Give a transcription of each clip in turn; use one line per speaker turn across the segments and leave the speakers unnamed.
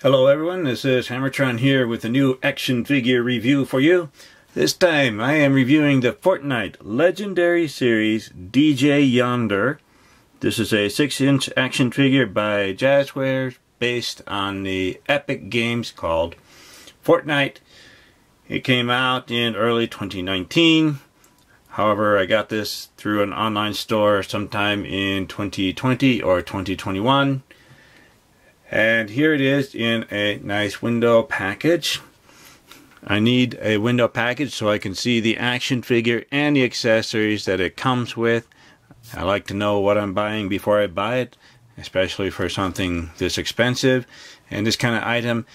Hello everyone, this is Hammertron here with a new action figure review for you. This time I am reviewing the Fortnite Legendary Series DJ Yonder. This is a 6-inch action figure by Jazwares based on the epic games called Fortnite. It came out in early 2019. However, I got this through an online store sometime in 2020 or 2021. And here it is in a nice window package. I need a window package so I can see the action figure and the accessories that it comes with. I like to know what I'm buying before I buy it, especially for something this expensive. And this kind of item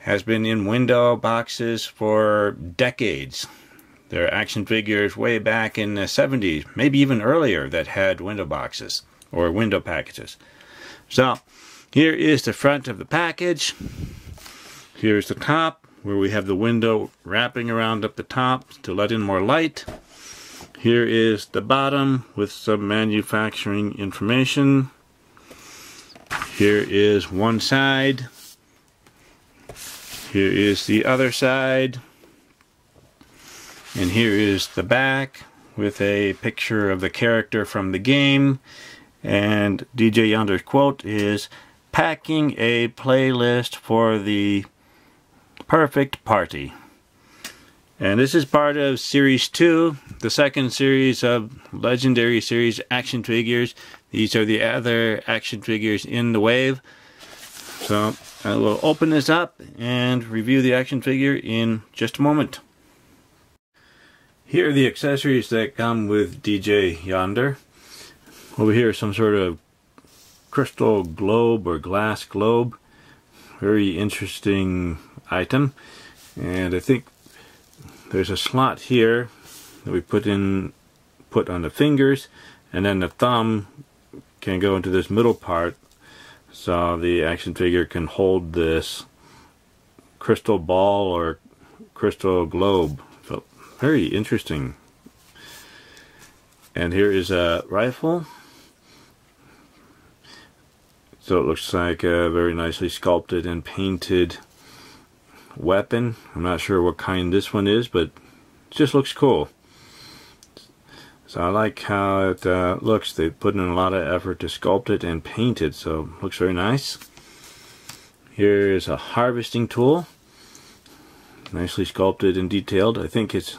has been in window boxes for decades. There are action figures way back in the 70s, maybe even earlier, that had window boxes or window packages. So, here is the front of the package. Here's the top where we have the window wrapping around up the top to let in more light. Here is the bottom with some manufacturing information. Here is one side. Here is the other side. And here is the back with a picture of the character from the game. And DJ Yonder's quote is, packing a playlist for the perfect party. And this is part of Series 2, the second series of Legendary Series action figures. These are the other action figures in the wave. So I will open this up and review the action figure in just a moment. Here are the accessories that come with DJ Yonder. Over here some sort of crystal globe or glass globe. Very interesting item. And I think there's a slot here that we put in put on the fingers and then the thumb can go into this middle part so the action figure can hold this crystal ball or crystal globe. So very interesting. And here is a rifle so it looks like a very nicely sculpted and painted weapon. I'm not sure what kind this one is, but it just looks cool. So I like how it uh, looks. They put in a lot of effort to sculpt it and paint it, so it looks very nice. Here is a harvesting tool. Nicely sculpted and detailed. I think it's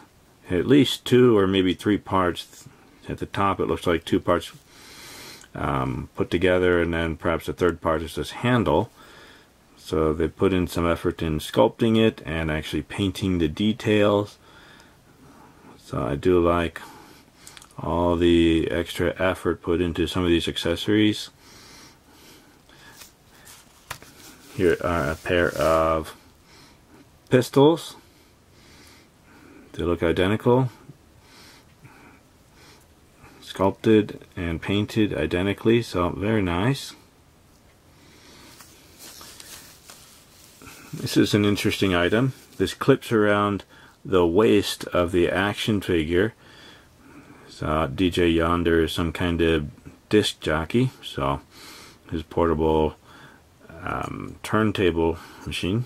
at least two or maybe three parts. At the top it looks like two parts um, put together and then perhaps the third part is this handle. So they put in some effort in sculpting it and actually painting the details. So I do like all the extra effort put into some of these accessories. Here are a pair of pistols. They look identical sculpted and painted identically so very nice. This is an interesting item. This clips around the waist of the action figure. So DJ Yonder is some kind of disc jockey so his portable um, turntable machine.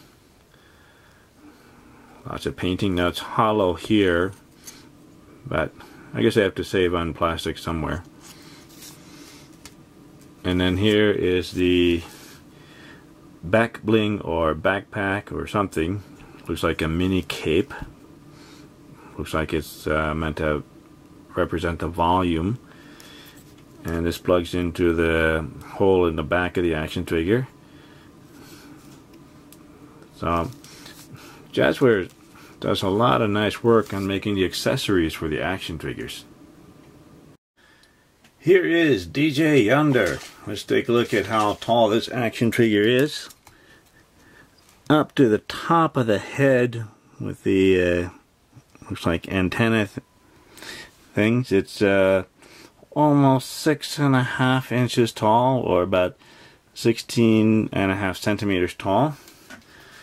Lots of painting now it's hollow here but I guess I have to save on plastic somewhere. And then here is the back bling or backpack or something. Looks like a mini cape. Looks like it's uh, meant to represent the volume. And this plugs into the hole in the back of the action figure. So, Jazwares does a lot of nice work on making the accessories for the action figures. Here is DJ Yonder. Let's take a look at how tall this action figure is. Up to the top of the head with the, uh, looks like antenna th things. It's uh, almost six and a half inches tall or about 16 and a half centimeters tall.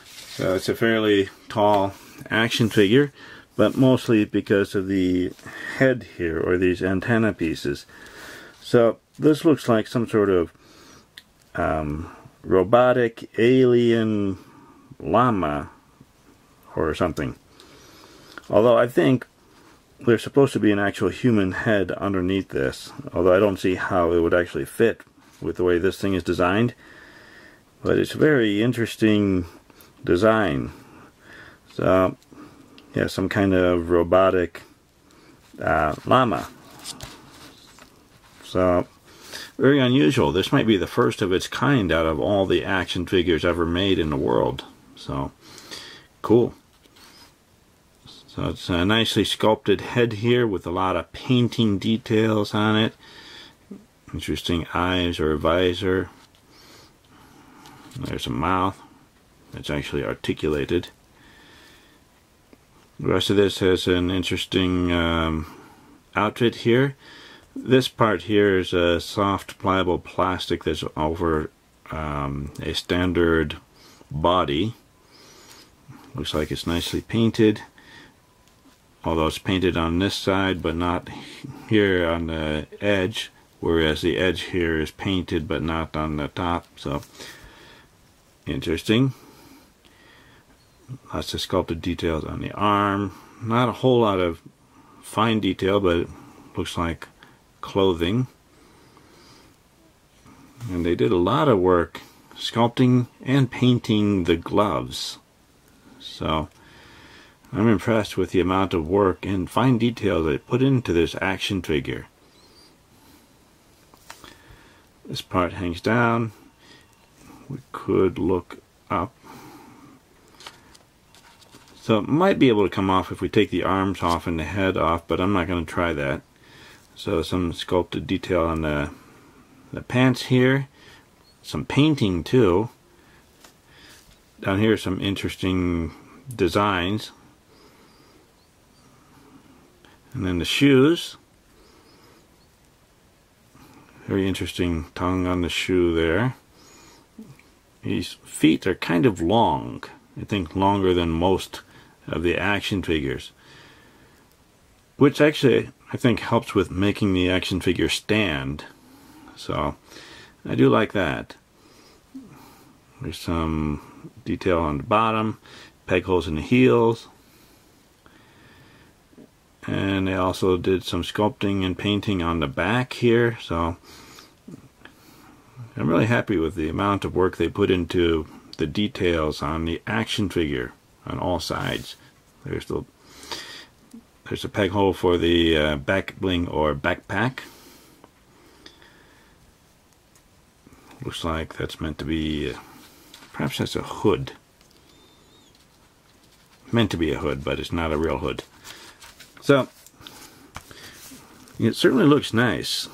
So it's a fairly tall action figure, but mostly because of the head here, or these antenna pieces. So this looks like some sort of um, robotic alien llama or something. Although I think there's supposed to be an actual human head underneath this, although I don't see how it would actually fit with the way this thing is designed. But it's a very interesting design. So, yeah, some kind of robotic uh, llama. So, very unusual. This might be the first of its kind out of all the action figures ever made in the world. So, cool. So it's a nicely sculpted head here with a lot of painting details on it. Interesting eyes or visor. There's a mouth that's actually articulated. The rest of this has an interesting um, outfit here. This part here is a soft pliable plastic that's over um, a standard body. Looks like it's nicely painted. Although it's painted on this side but not here on the edge. Whereas the edge here is painted but not on the top. So interesting. Lots of sculpted details on the arm. Not a whole lot of fine detail but it looks like clothing. And they did a lot of work sculpting and painting the gloves. So I'm impressed with the amount of work and fine detail they put into this action figure. This part hangs down. We could look up. So it might be able to come off if we take the arms off and the head off, but I'm not going to try that. So some sculpted detail on the, the pants here. Some painting too. Down here some interesting designs. And then the shoes. Very interesting tongue on the shoe there. These feet are kind of long. I think longer than most of the action figures. Which actually I think helps with making the action figure stand. So I do like that. There's some detail on the bottom, peg holes in the heels. And they also did some sculpting and painting on the back here. So I'm really happy with the amount of work they put into the details on the action figure on all sides. There's the there's a peg hole for the uh, back bling or backpack. Looks like that's meant to be, uh, perhaps that's a hood. Meant to be a hood, but it's not a real hood. So, it certainly looks nice.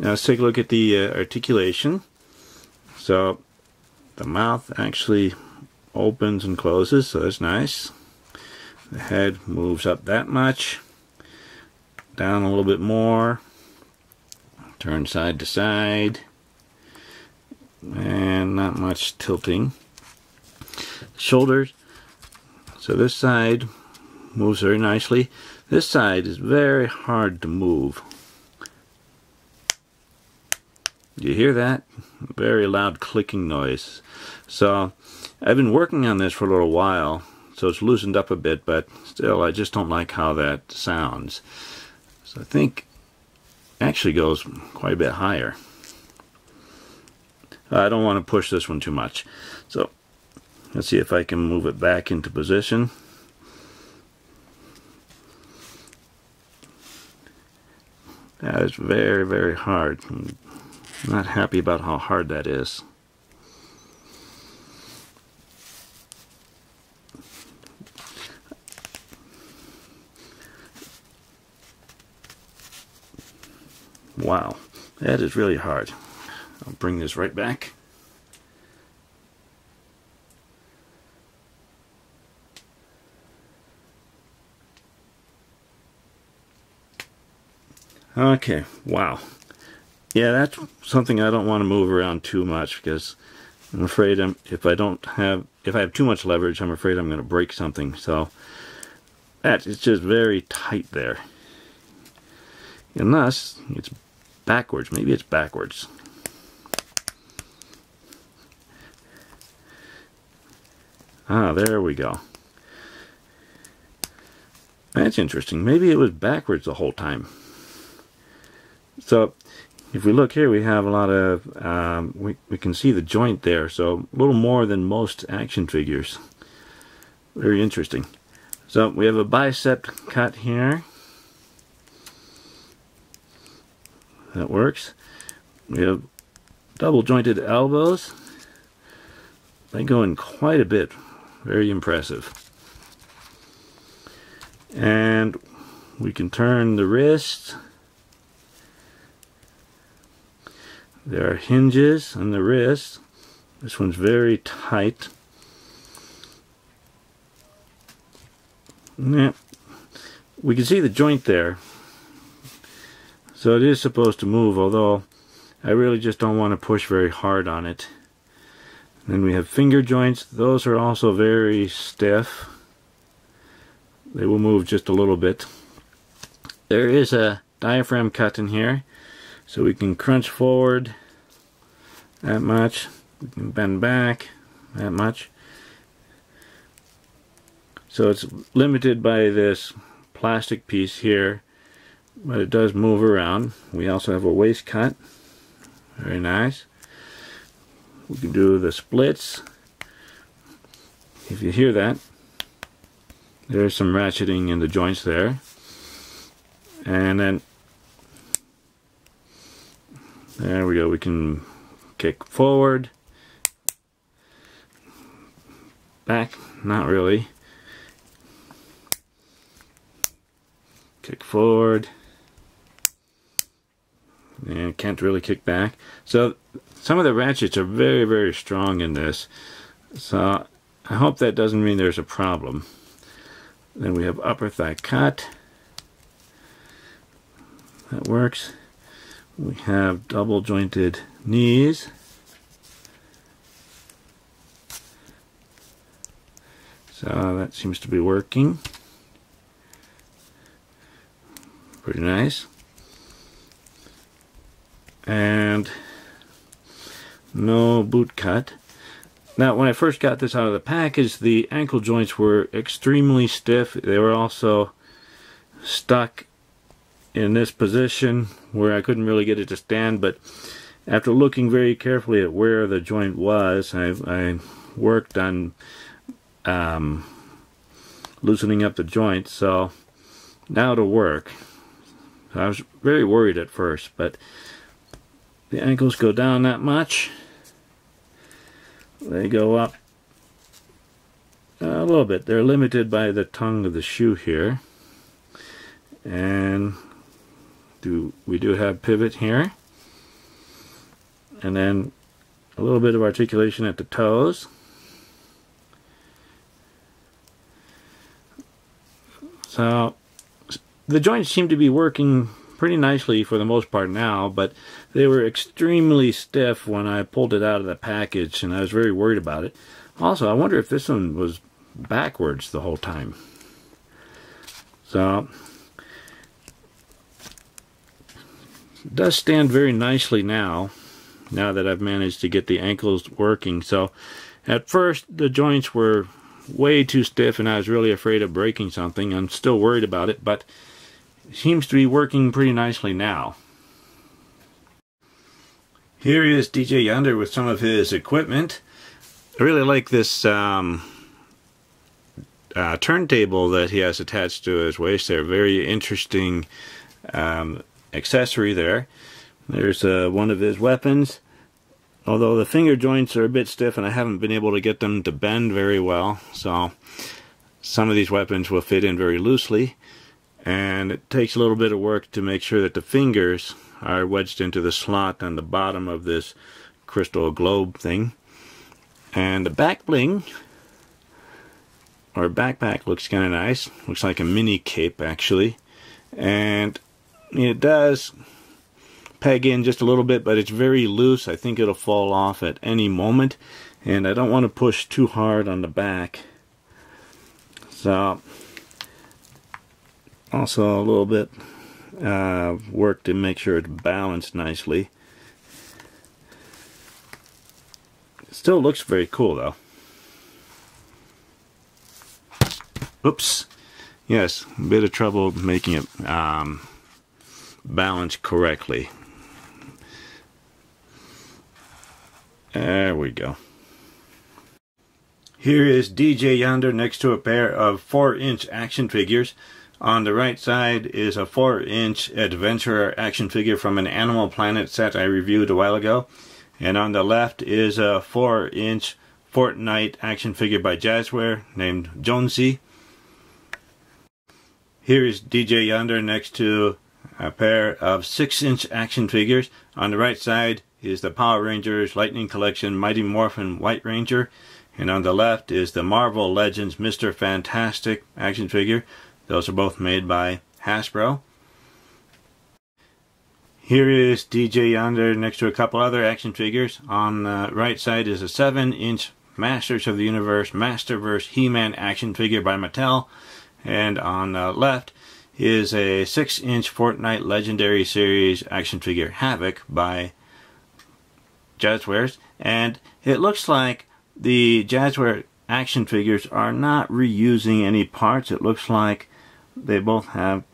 Now let's take a look at the uh, articulation. So, the mouth actually opens and closes, so that's nice. The head moves up that much, down a little bit more, turn side to side, and not much tilting. Shoulders, so this side moves very nicely. This side is very hard to move. You hear that? Very loud clicking noise. So I've been working on this for a little while so it's loosened up a bit, but still I just don't like how that sounds. So I think actually goes quite a bit higher. I don't want to push this one too much. So let's see if I can move it back into position. That is very, very hard. I'm not happy about how hard that is. Wow, that is really hard. I'll bring this right back. Okay, wow. Yeah, that's something I don't want to move around too much because I'm afraid I'm, if I don't have, if I have too much leverage, I'm afraid I'm going to break something. So that is just very tight there. Unless it's backwards. Maybe it's backwards. Ah, there we go. That's interesting. Maybe it was backwards the whole time. So, if we look here, we have a lot of, um, we, we can see the joint there, so a little more than most action figures. Very interesting. So, we have a bicep cut here. That works. We have double jointed elbows. They go in quite a bit. Very impressive. And we can turn the wrist. There are hinges on the wrist. This one's very tight. Yeah. We can see the joint there. So it is supposed to move, although I really just don't want to push very hard on it. Then we have finger joints. Those are also very stiff. They will move just a little bit. There is a diaphragm cut in here. So we can crunch forward that much. We can bend back that much. So it's limited by this plastic piece here, but it does move around. We also have a waist cut. Very nice. We can do the splits. If you hear that, there's some ratcheting in the joints there. And then, there we go, we can kick forward, back, not really. Kick forward, can't really kick back. So some of the ratchets are very, very strong in this. So I hope that doesn't mean there's a problem. Then we have upper thigh cut. That works. We have double jointed knees. So that seems to be working. Pretty nice and no boot cut. Now, when I first got this out of the package, the ankle joints were extremely stiff. They were also stuck in this position where I couldn't really get it to stand, but after looking very carefully at where the joint was, I, I worked on um, loosening up the joint, so now it'll work. I was very worried at first, but the ankles go down that much. They go up uh, a little bit. They're limited by the tongue of the shoe here. And do we do have pivot here. And then a little bit of articulation at the toes. So the joints seem to be working pretty nicely for the most part now, but they were extremely stiff when I pulled it out of the package, and I was very worried about it. Also, I wonder if this one was backwards the whole time. So, does stand very nicely now, now that I've managed to get the ankles working. So, at first, the joints were way too stiff, and I was really afraid of breaking something. I'm still worried about it, but seems to be working pretty nicely now. Here is DJ Yonder with some of his equipment. I really like this um, uh, turntable that he has attached to his waist there. Very interesting um, accessory there. There's uh, one of his weapons. Although the finger joints are a bit stiff and I haven't been able to get them to bend very well. So some of these weapons will fit in very loosely and it takes a little bit of work to make sure that the fingers are wedged into the slot on the bottom of this crystal globe thing. And the back bling or backpack looks kind of nice. Looks like a mini cape actually. And it does peg in just a little bit but it's very loose. I think it'll fall off at any moment. And I don't want to push too hard on the back. So also a little bit uh, work to make sure it's balanced nicely. Still looks very cool though. oops, yes, a bit of trouble making it um, balance correctly. There we go. Here is DJ Yonder next to a pair of 4-inch action figures. On the right side is a 4-inch adventurer action figure from an Animal Planet set I reviewed a while ago. And on the left is a 4-inch Fortnite action figure by Jazware named Jonesy. Here is DJ Yonder next to a pair of 6-inch action figures. On the right side is the Power Rangers Lightning Collection Mighty Morphin White Ranger. And on the left is the Marvel Legends Mr. Fantastic action figure. Those are both made by Hasbro. Here is DJ Yonder next to a couple other action figures. On the right side is a 7-inch Masters of the Universe Masterverse He-Man action figure by Mattel. And on the left is a 6-inch Fortnite Legendary Series action figure Havoc by Jazwares. And it looks like the Jazware action figures are not reusing any parts. It looks like they both have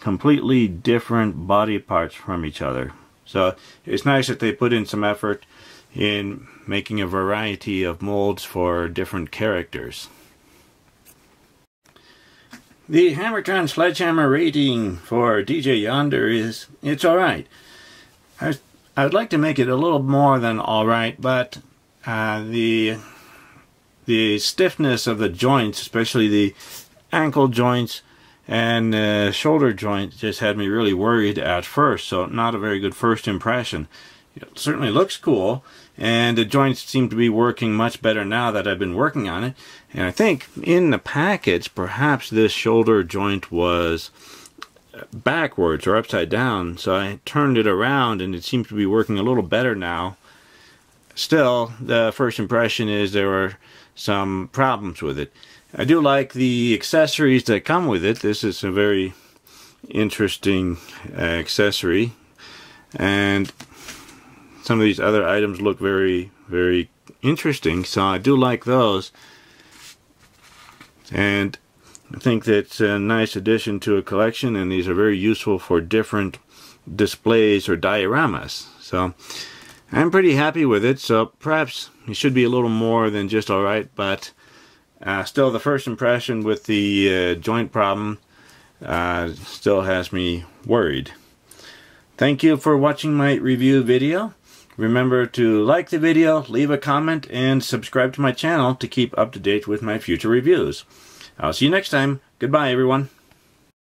completely different body parts from each other. So it's nice that they put in some effort in making a variety of molds for different characters. The Hammertron Sledgehammer rating for DJ Yonder is, it's alright. I, I'd like to make it a little more than alright, but uh, the the stiffness of the joints, especially the ankle joints and uh, shoulder joint just had me really worried at first. So not a very good first impression. It certainly looks cool, and the joints seem to be working much better now that I've been working on it. And I think in the package, perhaps this shoulder joint was backwards or upside down. So I turned it around, and it seems to be working a little better now. Still, the first impression is there were some problems with it. I do like the accessories that come with it. This is a very interesting uh, accessory. And some of these other items look very, very interesting. So I do like those. And I think that's a nice addition to a collection. And these are very useful for different displays or dioramas. So I'm pretty happy with it, so perhaps it should be a little more than just alright, but uh, still the first impression with the uh, joint problem uh, still has me worried. Thank you for watching my review video. Remember to like the video, leave a comment, and subscribe to my channel to keep up to date with my future reviews. I'll see you next time. Goodbye, everyone.